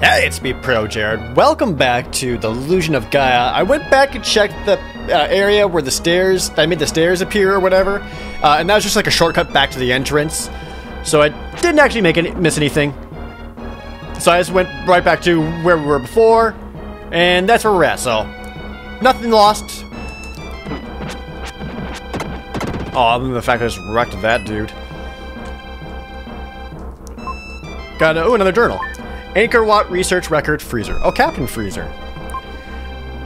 Hey, it's me, ProJared. Welcome back to the Illusion of Gaia. I went back and checked the uh, area where the stairs, I made the stairs appear or whatever, uh, and that was just like a shortcut back to the entrance. So I didn't actually make any, miss anything. So I just went right back to where we were before, and that's where we're at, so nothing lost. Oh, other than the fact I just wrecked that dude. Got, oh, another journal. Ankor Wat Research Record Freezer. Oh, Captain Freezer.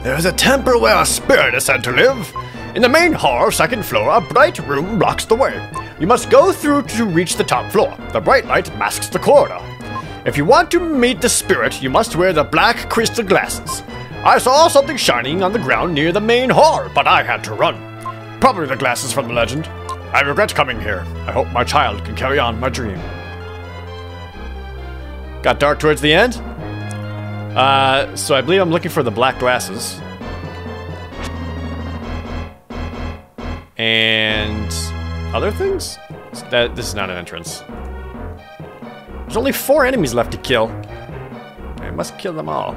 There is a temple where a spirit is said to live. In the main hall, second floor, a bright room blocks the way. You must go through to reach the top floor. The bright light masks the corridor. If you want to meet the spirit, you must wear the black crystal glasses. I saw something shining on the ground near the main hall, but I had to run. Probably the glasses from the legend. I regret coming here. I hope my child can carry on my dream. Got dark towards the end. Uh, so I believe I'm looking for the black glasses. And other things? That this is not an entrance. There's only four enemies left to kill. I must kill them all.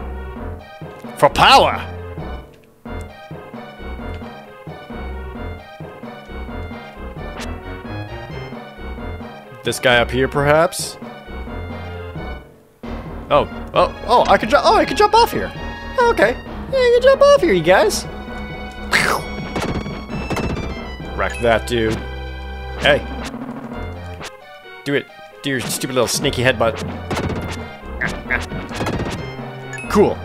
For power! This guy up here, perhaps? Oh, oh, oh, I could jump, oh, I could jump off here. Oh, okay. Yeah, I can jump off here, you guys. Wreck that dude. Hey. Do it. Do your stupid little sneaky headbutt. Cool.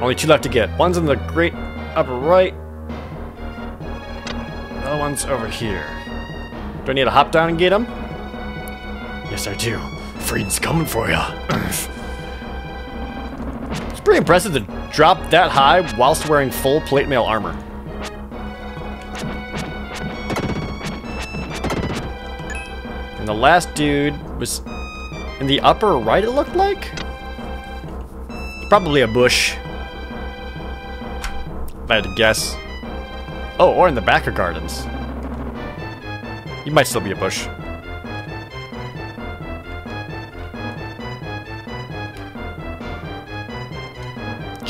Only two left to get. One's in the great upper right. The other one's over here. Do I need to hop down and get him? Yes, I do. Fried's coming for you. Pretty impressive to drop that high whilst wearing full plate mail armor. And the last dude was in the upper right, it looked like? Probably a bush. If I had to guess. Oh, or in the back of gardens. You might still be a bush.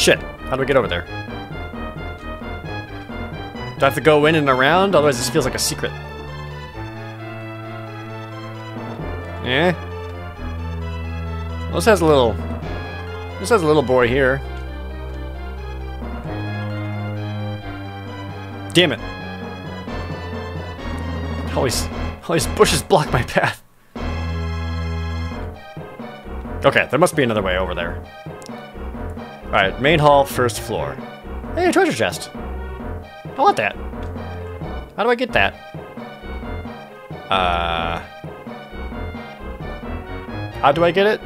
Shit. How do I get over there? Do I have to go in and around? Otherwise this feels like a secret. Eh? This has a little... This has a little boy here. Damn it. All these bushes block my path. Okay, there must be another way over there. Alright, main hall, first floor. Hey, a treasure chest. I want that. How do I get that? Uh... How do I get it?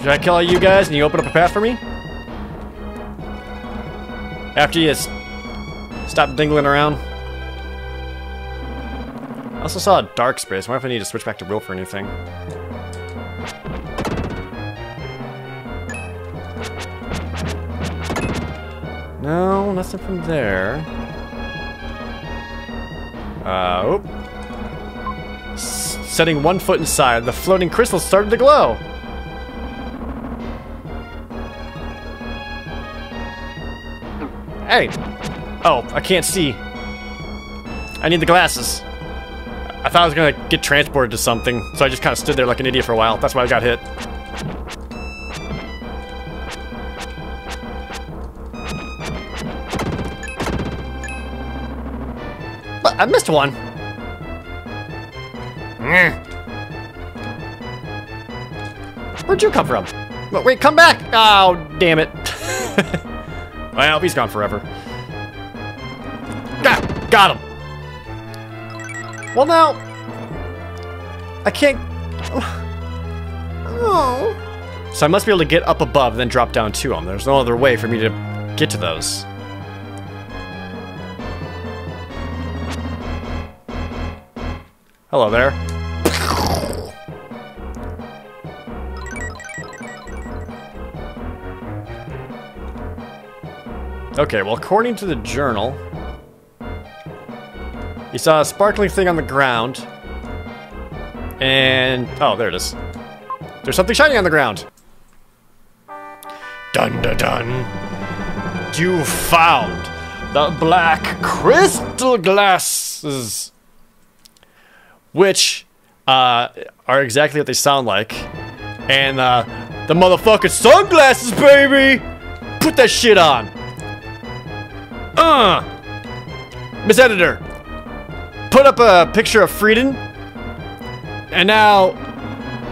Should I kill all you guys and you open up a path for me? After you stop dingling around? I also saw a dark space. I wonder if I need to switch back to Will for anything. No, nothing from there. Uh, oop. S setting one foot inside, the floating crystals started to glow. Hey! Oh, I can't see. I need the glasses. I thought I was gonna get transported to something, so I just kind of stood there like an idiot for a while. That's why I got hit. I missed one. Where'd you come from? Wait, wait, come back! Oh, damn it. well, he's gone forever. Got, got him! Well, now... I can't... Oh. So I must be able to get up above, then drop down to them. There's no other way for me to get to those. Hello there. Okay, well, according to the journal, he saw a sparkling thing on the ground, And, oh, there it is. There's something shiny on the ground. Dun dun dun. You found the black crystal glasses. Which uh, are exactly what they sound like. And uh, the motherfucking sunglasses, baby! Put that shit on! Uh! Miss Editor, put up a picture of Freedan. And now,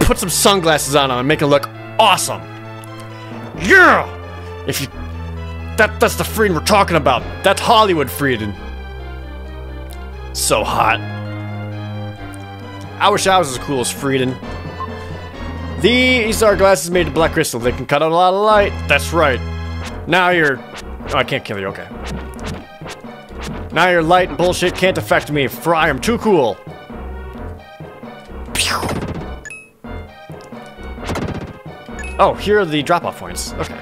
put some sunglasses on him and make it look awesome. Yeah! If you. That, that's the Freedan we're talking about. That's Hollywood Freedan. So hot. I wish I was as cool as Freedan. These are glasses made of black crystal. They can cut out a lot of light. That's right. Now you're... Oh, I can't kill you. Okay. Now your light and bullshit can't affect me, for I am too cool. Pew. Oh, here are the drop-off points. Okay.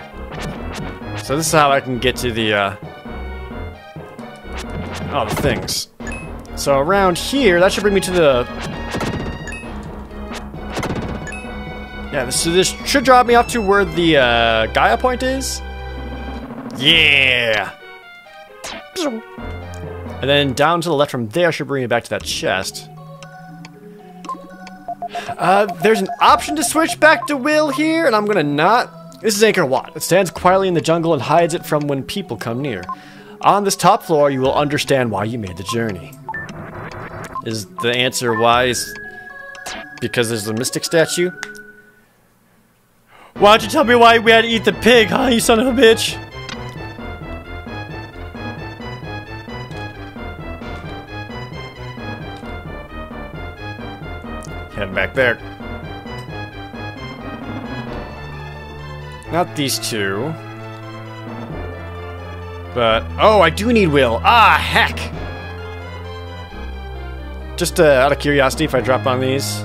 So this is how I can get to the, uh... Oh, the things. So around here, that should bring me to the Yeah, so this should drop me off to where the uh, Gaia point is. Yeah! And then down to the left from there should bring me back to that chest. Uh, there's an option to switch back to Will here, and I'm gonna not. This is Ankor Wat. It stands quietly in the jungle and hides it from when people come near. On this top floor, you will understand why you made the journey. Is the answer why is because there's a mystic statue? Why don't you tell me why we had to eat the pig, huh, you son of a bitch? Head back there. Not these two. But, oh, I do need Will. Ah, heck! Just uh, out of curiosity, if I drop on these.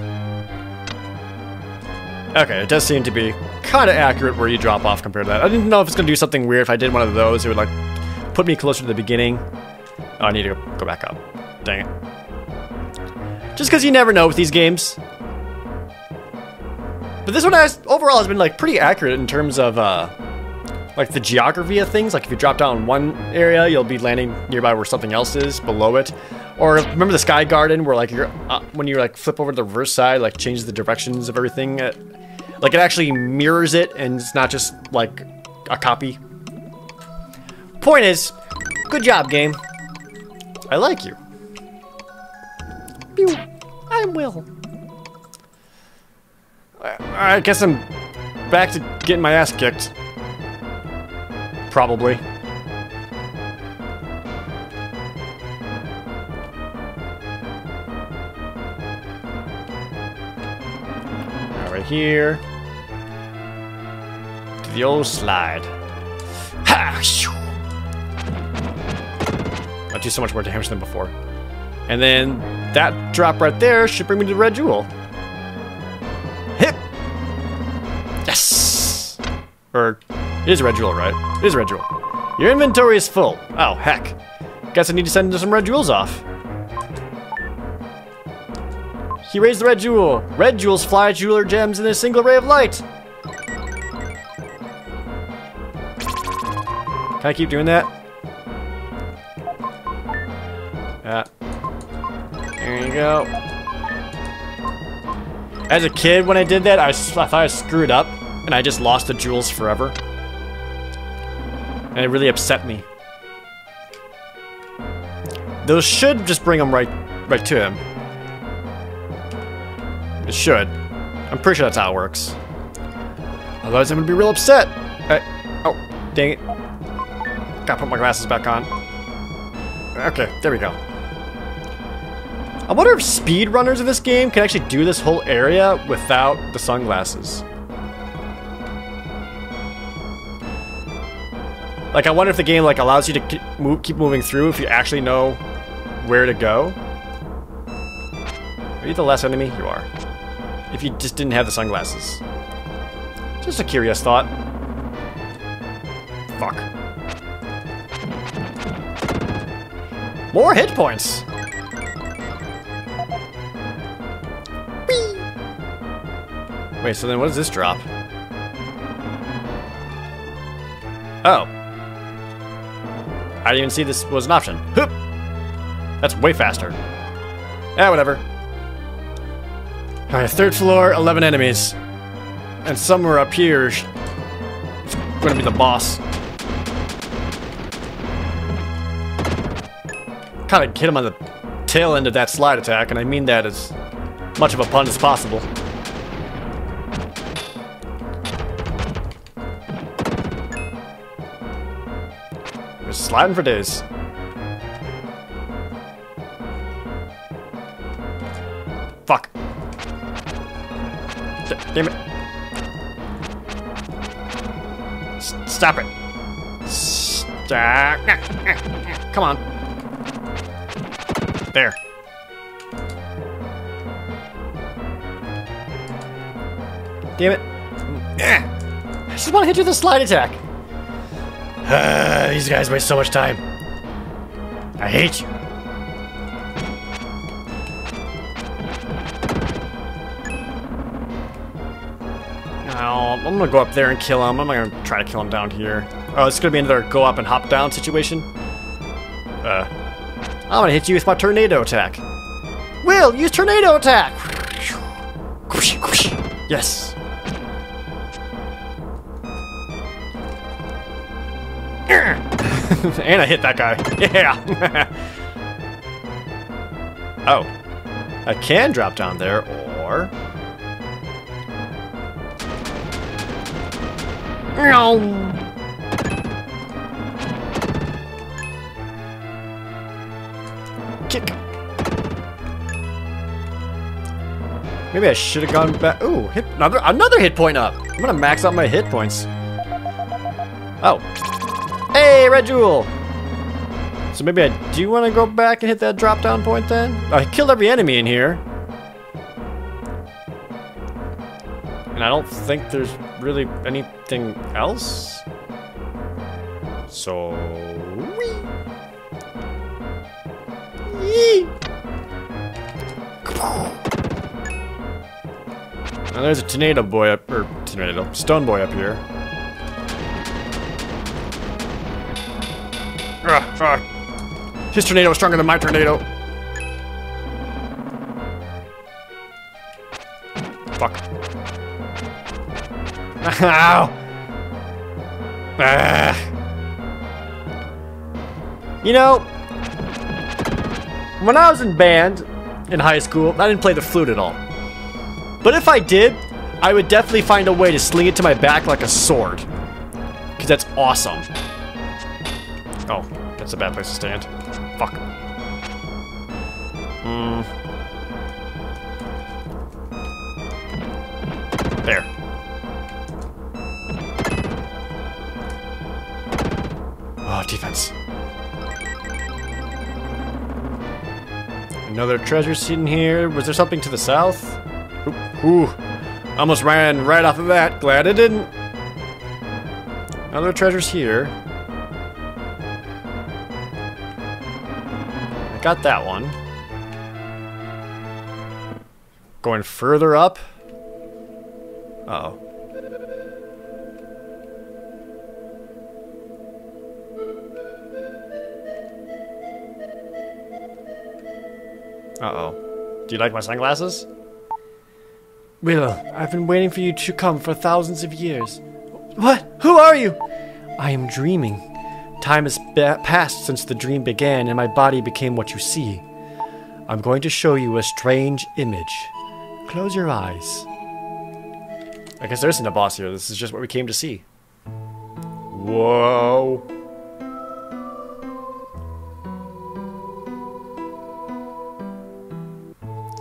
Okay, it does seem to be kind of accurate where you drop off compared to that. I didn't know if it's going to do something weird. If I did one of those, it would like put me closer to the beginning. Oh, I need to go back up. Dang it. Just because you never know with these games. But this one has, overall has been like pretty accurate in terms of uh, like the geography of things. Like if you drop down one area, you'll be landing nearby where something else is below it. Or remember the Sky Garden where like you're uh, when you like flip over to the reverse side, like changes the directions of everything. Like it actually mirrors it and it's not just like a copy. Point is, good job, game. I like you. Pew. I will. I, I guess I'm back to getting my ass kicked. Probably. Here the old slide. Ha! I do so much more damage than before. And then that drop right there should bring me to the red jewel. Hip! Yes! Or, it is a red jewel, right? It is a red jewel. Your inventory is full. Oh, heck. Guess I need to send some red jewels off. He raised the red jewel. Red jewels fly jeweler gems in a single ray of light. Can I keep doing that? Yeah. There you go. As a kid, when I did that, I, I thought I screwed up, and I just lost the jewels forever. And it really upset me. Those should just bring them right, right to him. It should. I'm pretty sure that's how it works. Otherwise, I'm gonna be real upset. Oh, dang it. Gotta put my glasses back on. Okay, there we go. I wonder if speedrunners in this game can actually do this whole area without the sunglasses. Like, I wonder if the game like allows you to keep moving through if you actually know where to go. Are you the last enemy? You are. If you just didn't have the sunglasses. Just a curious thought. Fuck. More hit points! Whee! Wait, so then what does this drop? Oh. I didn't even see this was an option. Hup! That's way faster. Yeah, whatever. Alright, third floor, 11 enemies. And somewhere up here is gonna be the boss. Kinda hit him on the tail end of that slide attack, and I mean that as much of a pun as possible. We're sliding for days. Damn it. S stop it. Stop. Come on. There. Damn it. I just want to hit you with a slide attack. these guys waste so much time. I hate you. Oh, I'm gonna go up there and kill him. I'm not gonna try to kill him down here. Oh, it's gonna be another go up and hop down situation. Uh, I'm gonna hit you with my tornado attack. Will, use tornado attack! Yes. and I hit that guy. Yeah. oh. I can drop down there, or... No. Kick. Maybe I should have gone back. Ooh, hit another another hit point up. I'm gonna max out my hit points. Oh. Hey, red jewel. So maybe I do want to go back and hit that drop down point then? Oh, I killed every enemy in here. And I don't think there's really anything else. So... Now there's a tornado boy up, or tornado, stone boy up here. Ugh. His tornado is stronger than my tornado. Ow! Ah. You know, when I was in band in high school, I didn't play the flute at all. But if I did, I would definitely find a way to sling it to my back like a sword. Because that's awesome. Oh, that's a bad place to stand. Fuck. Hmm. Another treasure sitting here. Was there something to the south? Ooh. Almost ran right off of that. Glad I didn't. Other treasures here. I got that one. Going further up. Uh oh. Uh-oh. Do you like my sunglasses? Will, I've been waiting for you to come for thousands of years. What? Who are you? I am dreaming. Time has passed since the dream began and my body became what you see. I'm going to show you a strange image. Close your eyes. I guess there isn't a boss here. This is just what we came to see. Whoa.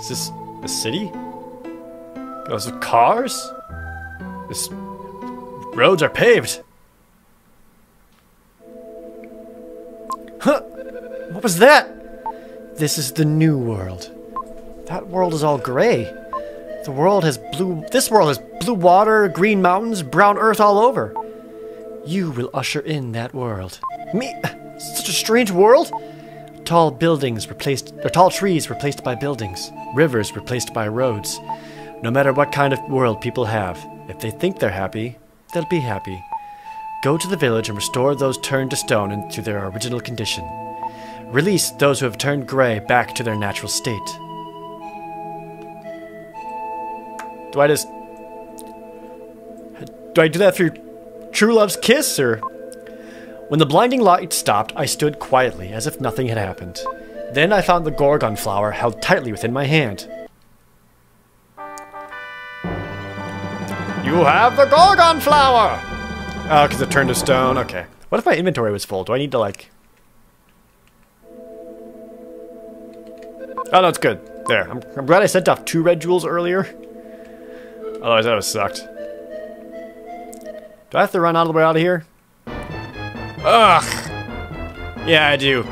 Is this a city? Those are cars? This roads are paved. Huh? What was that? This is the new world. That world is all gray. The world has blue. This world has blue water, green mountains, brown earth all over. You will usher in that world. Me? Such a strange world? Tall buildings replaced, or tall trees replaced by buildings, rivers replaced by roads. No matter what kind of world people have, if they think they're happy, they'll be happy. Go to the village and restore those turned to stone into their original condition. Release those who have turned gray back to their natural state. Do I just. Do I do that through true love's kiss, or. When the blinding light stopped, I stood quietly, as if nothing had happened. Then I found the Gorgon flower held tightly within my hand. You have the Gorgon flower! Ah, oh, because it turned to stone. Okay. What if my inventory was full? Do I need to, like. Oh, no, it's good. There. I'm, I'm glad I sent off two red jewels earlier. Otherwise, that would have sucked. Do I have to run all the way out of here? Ugh! Yeah, I do.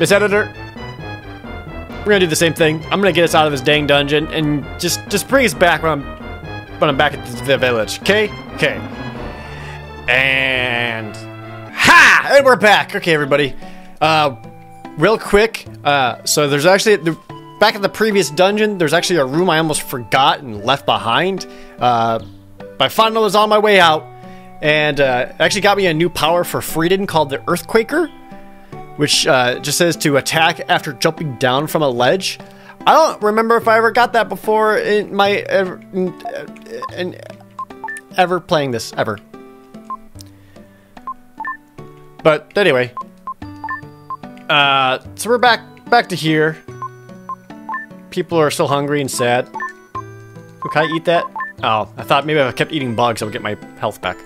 Miss Editor, we're gonna do the same thing. I'm gonna get us out of this dang dungeon and just just bring us back when I'm when I'm back at the village. Okay? Okay. And ha! And we're back. Okay, everybody. Uh, real quick. Uh, so there's actually the, back in the previous dungeon. There's actually a room I almost forgot and left behind. Uh, but I found it was on my way out, and uh, actually got me a new power for Freedan called the Earthquaker which uh, just says to attack after jumping down from a ledge. I don't remember if I ever got that before in my ever, in, in, ever playing this ever. But anyway, uh, so we're back back to here. People are still hungry and sad. Oh, can I eat that? Oh, I thought maybe if I kept eating bugs, I would get my health back.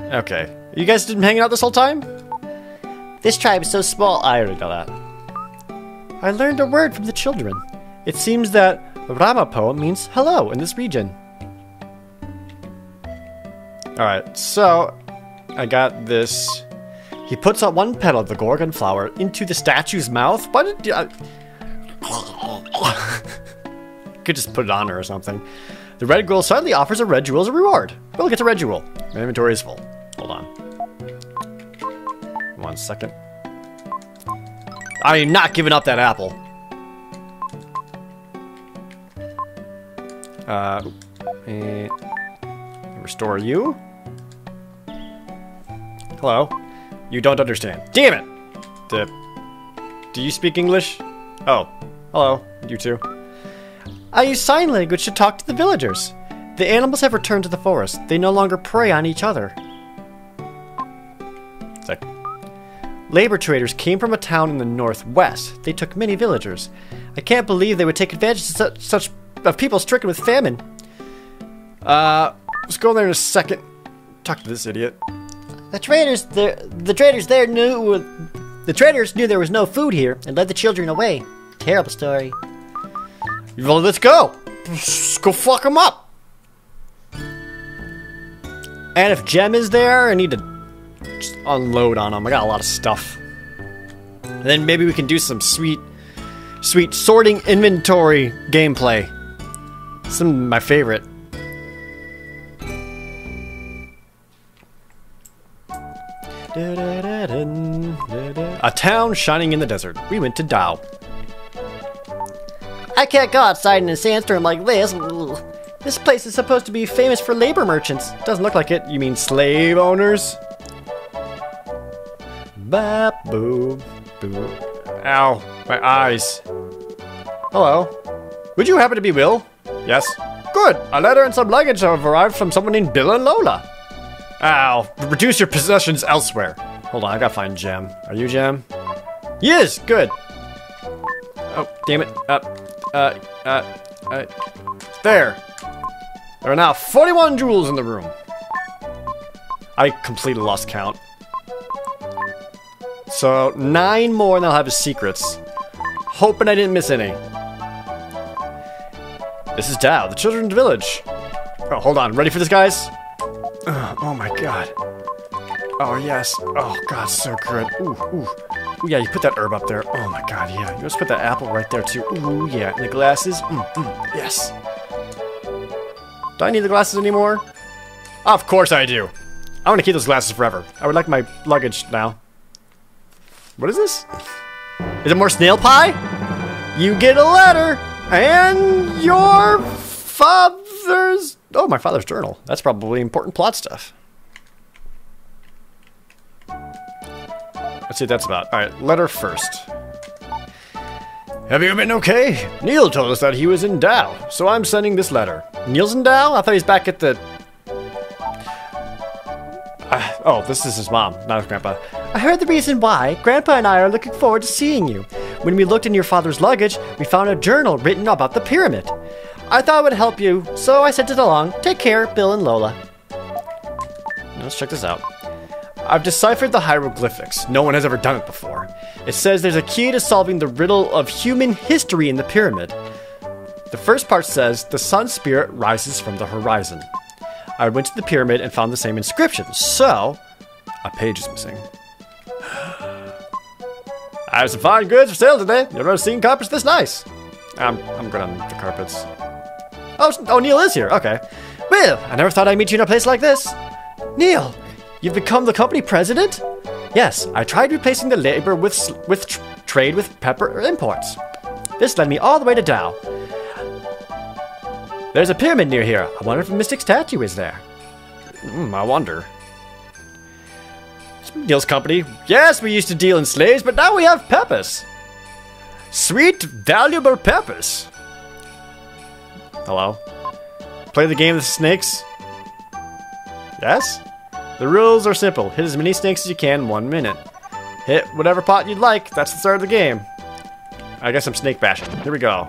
Okay. You guys didn't hang out this whole time? This tribe is so small. I already know that. I learned a word from the children. It seems that Ramapo means hello in this region. Alright, so I got this. He puts out one petal of the Gorgon flower into the statue's mouth. Why did you. Could just put it on her or something. The red girl suddenly offers a red jewel as a reward. We'll get a red jewel. My inventory is full. Hold on. One second. I am not giving up that apple. Uh, and restore you. Hello. You don't understand. Damn it! The, do you speak English? Oh, hello. You too. I use sign language to talk to the villagers. The animals have returned to the forest. They no longer prey on each other. Labor traders came from a town in the northwest. They took many villagers. I can't believe they would take advantage of such, such of people stricken with famine. Uh, let's go there in a second. Talk to this idiot. The traders, the the traders there knew the traders knew there was no food here and led the children away. Terrible story. Well, let's go. Let's go fuck them up. And if Gem is there, I need to just unload on them. I got a lot of stuff. And then maybe we can do some sweet, sweet sorting inventory gameplay. Some my favorite. A town shining in the desert. We went to Dao. I can't go outside in a sandstorm like this. This place is supposed to be famous for labor merchants. Doesn't look like it. You mean slave owners? Bap boo boo. Ow, my eyes. Hello. Would you happen to be Will? Yes. Good. A letter and some luggage have arrived from someone named Bill and Lola. Ow. Reduce your possessions elsewhere. Hold on, I gotta find Gem. Are you Gem? Yes. Good. Oh, damn it. Uh, uh, uh, uh. There. There are now 41 jewels in the room. I completely lost count. So, nine more and I'll have his secrets. Hoping I didn't miss any. This is Dao, the Children's Village. Oh, hold on. Ready for this, guys? Uh, oh my god. Oh, yes. Oh, god, so good. Ooh, ooh. Ooh, yeah, you put that herb up there. Oh my god, yeah. You just put that apple right there, too. Ooh, yeah. And the glasses. Mm, mm, yes. Do I need the glasses anymore? Of course I do. I want to keep those glasses forever. I would like my luggage now. What is this? Is it more snail pie? you get a letter and your father's. Oh, my father's journal. That's probably important plot stuff. Let's see what that's about. All right, letter first. Have you been okay? Neil told us that he was in Dao, so I'm sending this letter. Neil's in Dao? I thought he's back at the. Uh, oh, this is his mom, not his grandpa. I heard the reason why. Grandpa and I are looking forward to seeing you. When we looked in your father's luggage, we found a journal written about the pyramid. I thought it would help you, so I sent it along. Take care, Bill and Lola. Let's check this out. I've deciphered the hieroglyphics. No one has ever done it before. It says there's a key to solving the riddle of human history in the pyramid. The first part says the sun spirit rises from the horizon. I went to the pyramid and found the same inscription, so a page is missing. I have some fine goods for sale today. You've never seen carpets this nice. I'm, I'm good on the carpets. Oh, oh, Neil is here. Okay. Well, I never thought I'd meet you in a place like this. Neil, You've become the company president? Yes, I tried replacing the labor with, with tr trade with pepper imports. This led me all the way to Dao. There's a pyramid near here. I wonder if a mystic statue is there. Hmm, I wonder. Neil's company. Yes, we used to deal in slaves, but now we have peppers. Sweet, valuable peppers. Hello? Play the game of the snakes? Yes? The rules are simple. Hit as many snakes as you can in one minute. Hit whatever pot you'd like. That's the start of the game. I guess I'm snake bashing. Here we go.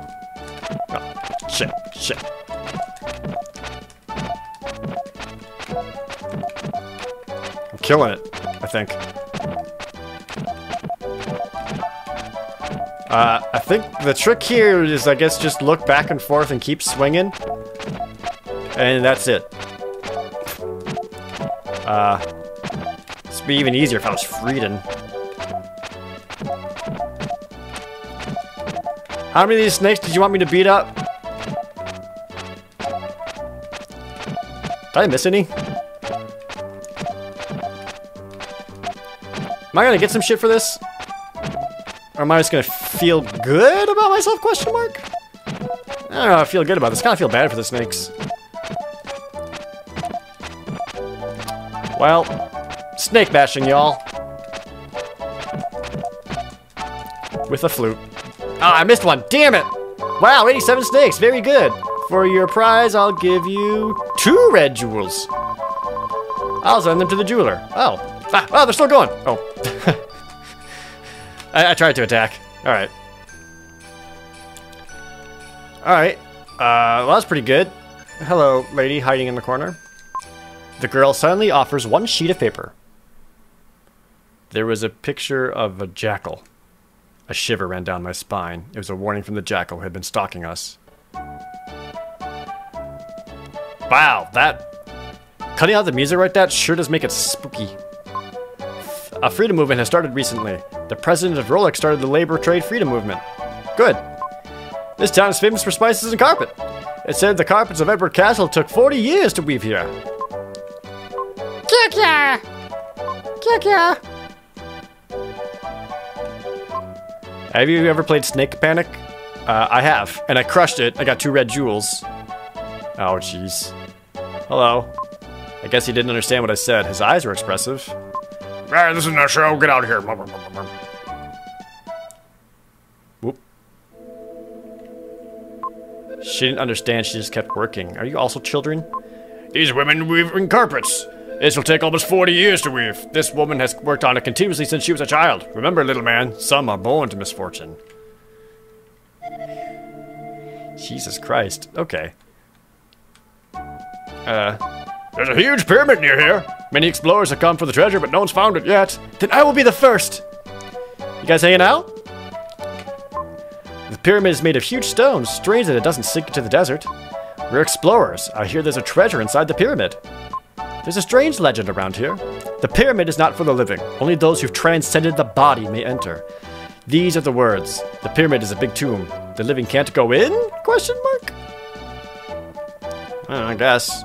Oh, shit, shit. I'm killing it, I think. Uh, I think the trick here is, I guess, just look back and forth and keep swinging. And that's it. Uh, this would be even easier if I was Freedan. How many of these snakes did you want me to beat up? Did I miss any? Am I gonna get some shit for this? Or am I just gonna feel good about myself, question mark? I don't know I feel good about this. I kinda feel bad for the snakes. Well, snake bashing, y'all. With a flute. Ah, I missed one. Damn it! Wow, 87 snakes. Very good. For your prize, I'll give you two red jewels. I'll send them to the jeweler. Oh. Ah, oh, they're still going. Oh. I, I, tried to attack. All right. All right. Uh, well, that's pretty good. Hello, lady hiding in the corner. The girl suddenly offers one sheet of paper. There was a picture of a jackal. A shiver ran down my spine. It was a warning from the jackal who had been stalking us. Wow, that... Cutting out the music like that sure does make it spooky. A freedom movement has started recently. The president of Rolex started the labor trade freedom movement. Good. This town is famous for spices and carpet. It said the carpets of Edward Castle took 40 years to weave here. Kya kya? Have you ever played Snake Panic? Uh, I have, and I crushed it. I got two red jewels. Oh, jeez. Hello. I guess he didn't understand what I said. His eyes were expressive. Ah, this is our show. Get out of here. Whoop. She didn't understand. She just kept working. Are you also children? These women weaving carpets. This will take almost 40 years to weave. This woman has worked on it continuously since she was a child. Remember, little man, some are born to misfortune. Jesus Christ. Okay. Uh, there's a huge pyramid near here. Many explorers have come for the treasure, but no one's found it yet. Then I will be the first. You guys hanging out? The pyramid is made of huge stones. Strange that it doesn't sink into the desert. We're explorers. I hear there's a treasure inside the pyramid. There's a strange legend around here. The pyramid is not for the living. Only those who've transcended the body may enter. These are the words. The pyramid is a big tomb. The living can't go in? Question mark? I guess.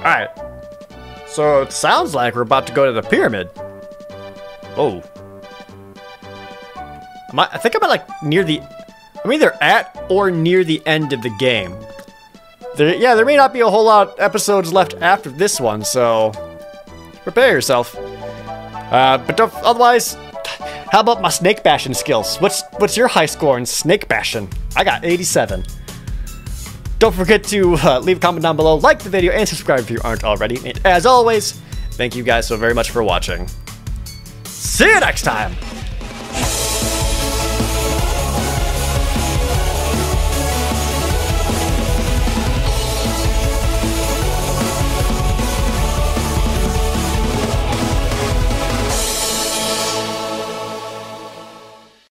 Alright. So it sounds like we're about to go to the pyramid. Oh. At, I think I'm at like near the. I'm either at or near the end of the game. There, yeah, there may not be a whole lot of episodes left after this one, so prepare yourself. Uh, but otherwise, how about my snake bashing skills? What's what's your high score in snake bashing? I got 87. Don't forget to uh, leave a comment down below, like the video, and subscribe if you aren't already. And as always, thank you guys so very much for watching. See you next time!